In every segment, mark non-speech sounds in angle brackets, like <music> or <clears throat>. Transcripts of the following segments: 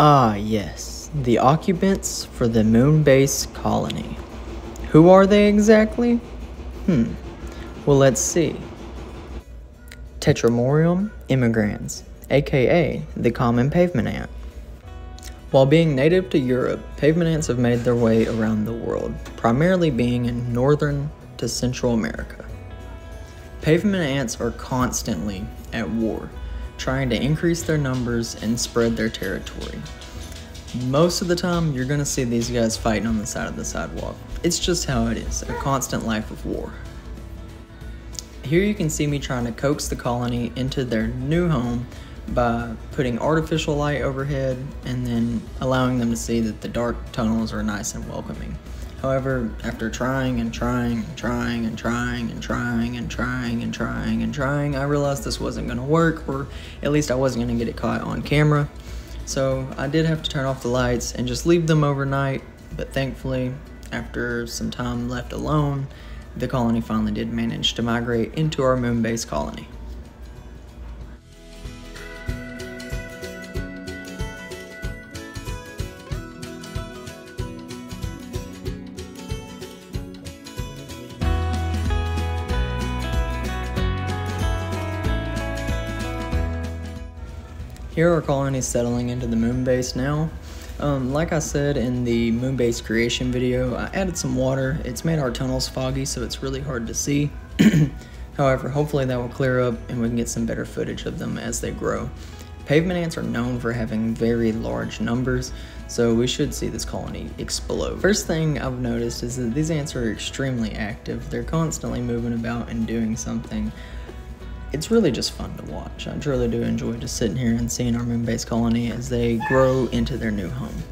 Ah, yes, the occupants for the moon base colony. Who are they exactly? Hmm, well, let's see. Tetramorium immigrans, aka the common pavement ant. While being native to Europe, pavement ants have made their way around the world, primarily being in northern to Central America. Pavement ants are constantly at war, trying to increase their numbers and spread their territory. Most of the time, you're going to see these guys fighting on the side of the sidewalk. It's just how it is, a constant life of war. Here you can see me trying to coax the colony into their new home by putting artificial light overhead and then allowing them to see that the dark tunnels are nice and welcoming. However, after trying and trying and trying and trying and trying and trying and trying and trying, I realized this wasn't going to work, or at least I wasn't going to get it caught on camera. So I did have to turn off the lights and just leave them overnight, but thankfully, after some time left alone, the colony finally did manage to migrate into our moon base colony. Here our colony is settling into the moon base now. Um, like I said in the moon base creation video, I added some water. It's made our tunnels foggy, so it's really hard to see. <clears throat> However, hopefully that will clear up and we can get some better footage of them as they grow. Pavement ants are known for having very large numbers, so we should see this colony explode. First thing I've noticed is that these ants are extremely active. They're constantly moving about and doing something it's really just fun to watch. I truly do enjoy just sitting here and seeing our moon base colony as they grow into their new home.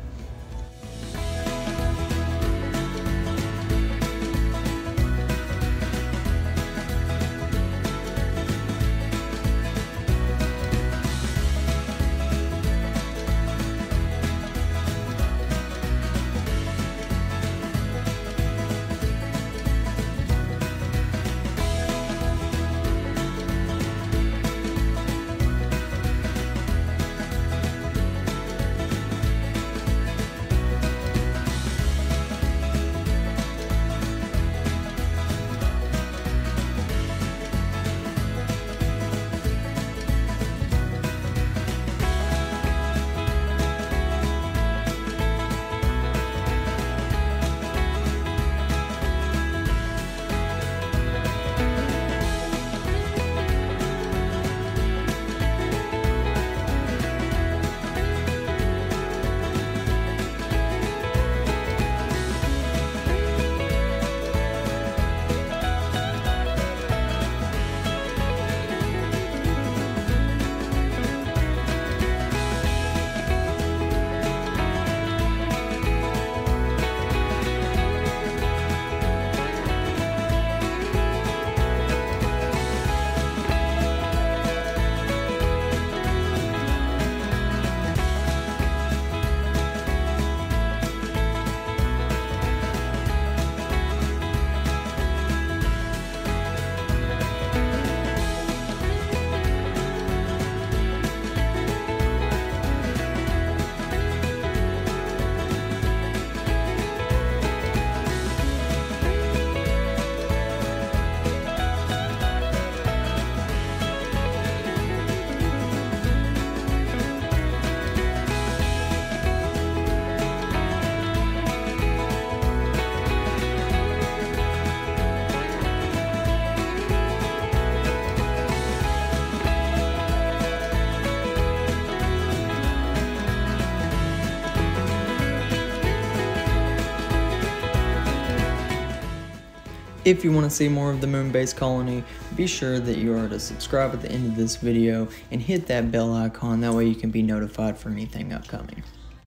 If you want to see more of the moon base colony, be sure that you are to subscribe at the end of this video and hit that bell icon, that way you can be notified for anything upcoming.